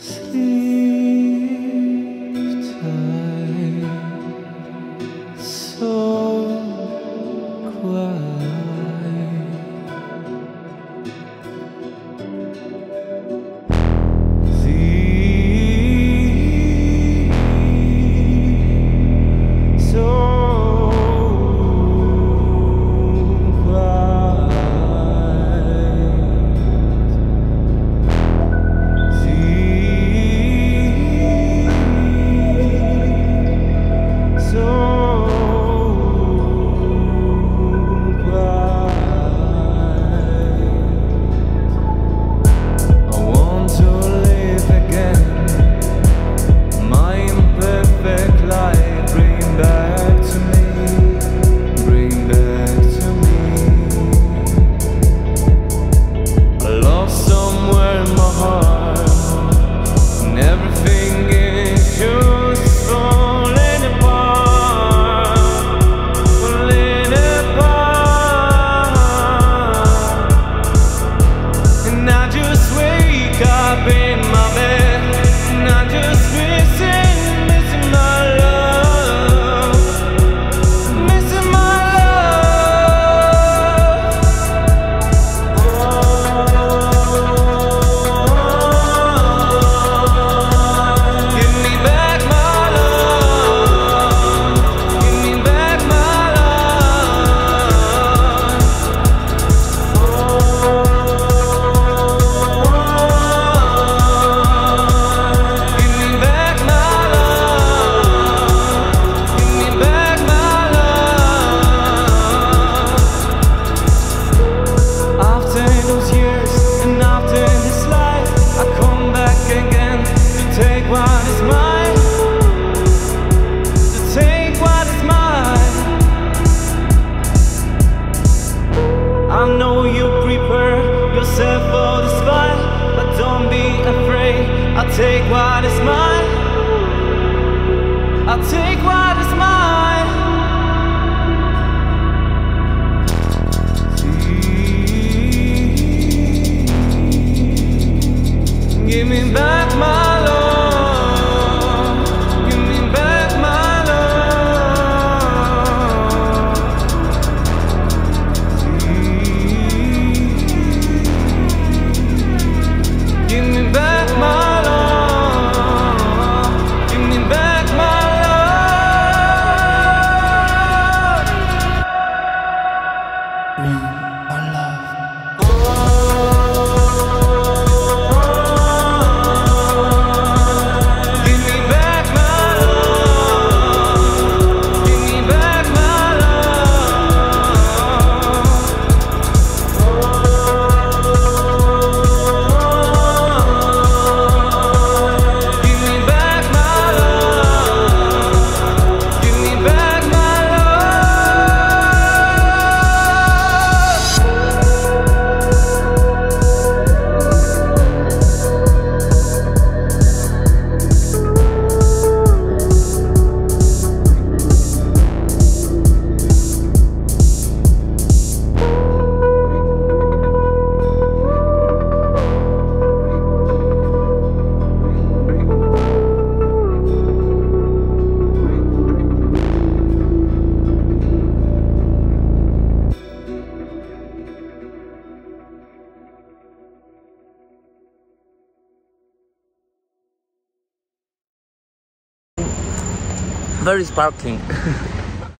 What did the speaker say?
Sleep. pretend take what is mine. I'll take what is mine. Give me back my. very sparkling.